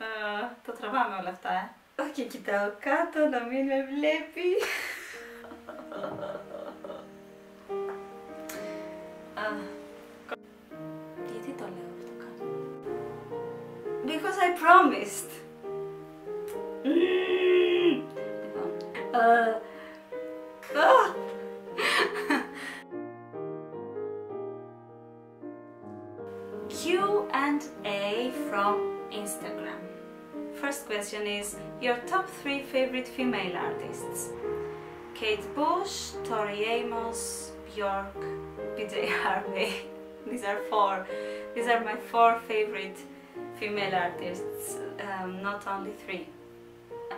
Uh, το τραβάμε όλα αυτά, ε. Όχι, okay, κοιτάω κάτω να μην με βλέπει. Γιατί το λέω αυτό κάτω; Because I promised. Λοιπόν, Q and A from Instagram. First question is your top three favorite female artists. Kate Bush, Tori Amos, Björk, PJ Harvey. These are four. These are my four favorite female artists, um, not only three.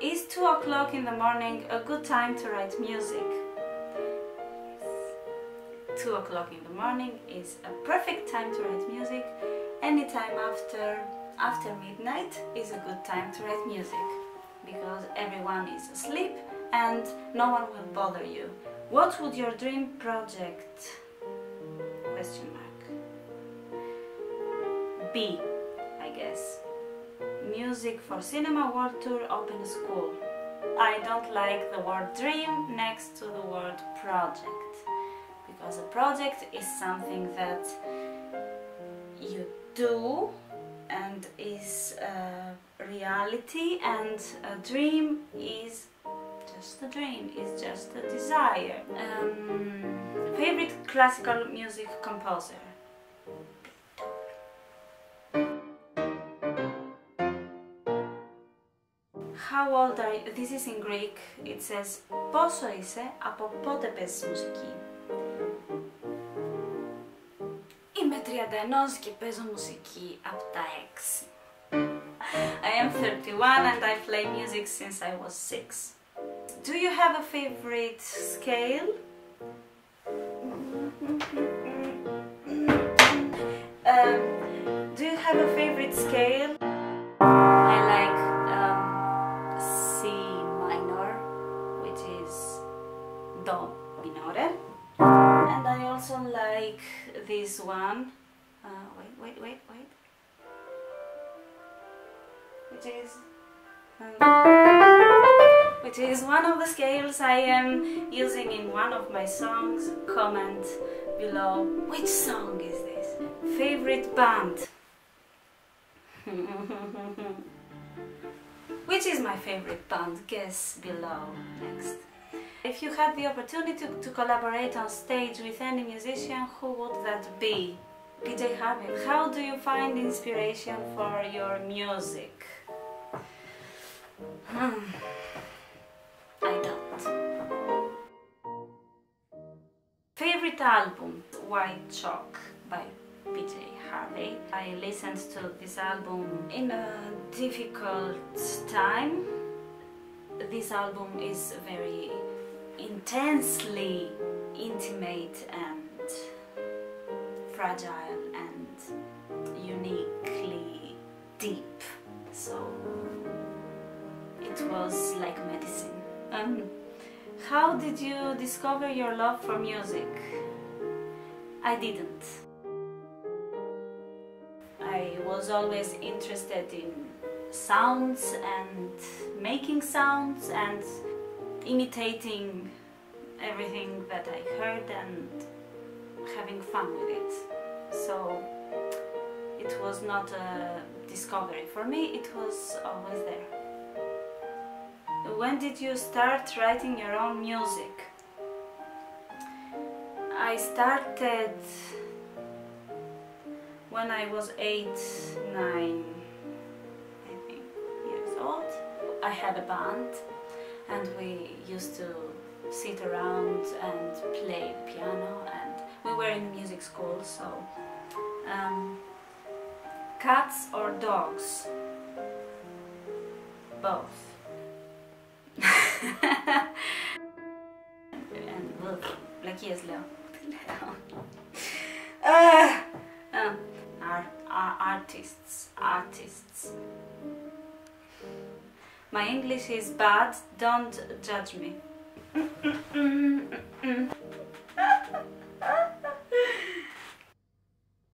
Is 2 o'clock in the morning a good time to write music? 2 o'clock in the morning is a perfect time to write music. Anytime after after midnight is a good time to write music because everyone is asleep and no one will bother you. What would your dream project question mark be, I guess. Music for Cinema World Tour Open School. I don't like the word dream next to the word project because a project is something that you do and is a reality and a dream is just a dream, is just a desire. Um, favorite classical music composer? How old are you? This is in Greek. It says Πόσο είσαι, από πότε παίζεις μουσική. και παίζω μουσική από τα 6. I am 31 and I play music since I was 6. Do you have a favorite scale? um, do you have a favorite scale? I like um, C minor, which is Do minore. And I also like this one. Wait, wait, wait, wait. Which is. Um, which is one of the scales I am using in one of my songs. Comment below which song is this? Favorite band? which is my favorite band? Guess below next. If you had the opportunity to, to collaborate on stage with any musician, who would that be? PJ Harvey, how do you find inspiration for your music? Hmm. I don't. Favorite album? White Chalk by PJ Harvey. I listened to this album in a difficult time. This album is very intensely intimate and fragile and uniquely deep. So it was like medicine. Um, how did you discover your love for music? I didn't. I was always interested in sounds and making sounds and imitating everything that I heard and having fun with it. So it was not a discovery for me, it was always there. When did you start writing your own music? I started when I was 8, 9, I think, years old. I had a band and we used to sit around and play piano and we were in music school so um, cats or dogs? Both. And look like yes Leo. Uh, um, art, art, artists artists. My English is bad, don't judge me.